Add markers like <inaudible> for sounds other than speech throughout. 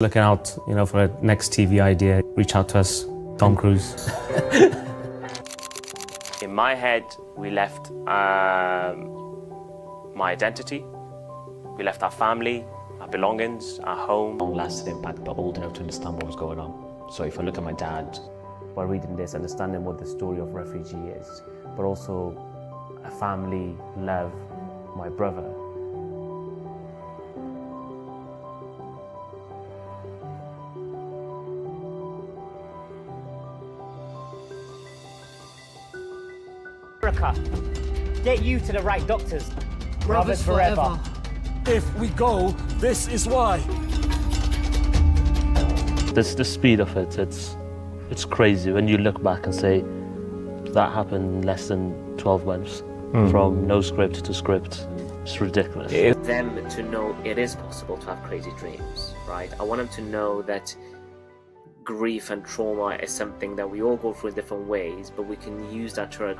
Looking out, you know, for a next TV idea, reach out to us, Tom Cruise. <laughs> In my head, we left um, my identity, we left our family, our belongings, our home. Long-lasting impact, but old enough to understand what was going on. So if I look at my dad, by reading this, understanding what the story of refugee is, but also a family, love, my brother. America. Get you to the right doctors. Brothers forever. If we go, this is why. This the speed of it. It's it's crazy when you look back and say that happened in less than 12 months hmm. from no script to script. It's ridiculous. Them to know it is possible to have crazy dreams, right? I want them to know that grief and trauma is something that we all go through in different ways, but we can use that to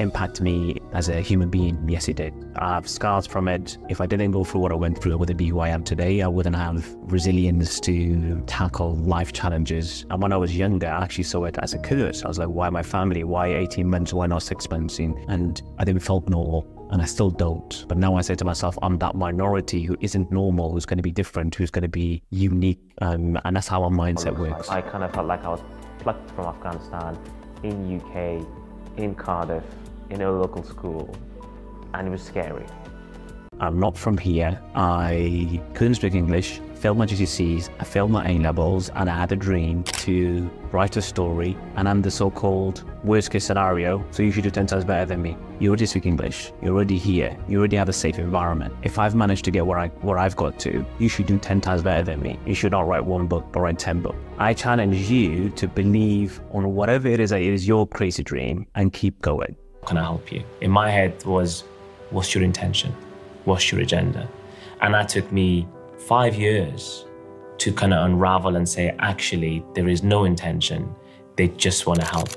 impact me as a human being, yes it did. I have scars from it. If I didn't go through what I went through, I wouldn't be who I am today. I wouldn't have resilience to tackle life challenges. And when I was younger, I actually saw it as a curse. I was like, why my family? Why 18 months? Why not six months? And I didn't feel normal. And I still don't. But now I say to myself, I'm that minority who isn't normal, who's going to be different, who's going to be unique. Um, and that's how our mindset works. I kind of felt like I was plucked from Afghanistan in UK, in Cardiff, in a local school, and it was scary. I'm not from here. I couldn't speak English, failed my GCSEs, I failed my A levels, and I had a dream to write a story. And I'm the so called worst case scenario, so you should do 10 times better than me. You already speak English, you're already here, you already have a safe environment. If I've managed to get where, I, where I've got to, you should do 10 times better than me. You should not write one book, but write 10 books. I challenge you to believe on whatever it is that is your crazy dream and keep going. Can I help you? In my head was, what's your intention? What's your agenda? And that took me five years to kind of unravel and say, actually, there is no intention. They just want to help.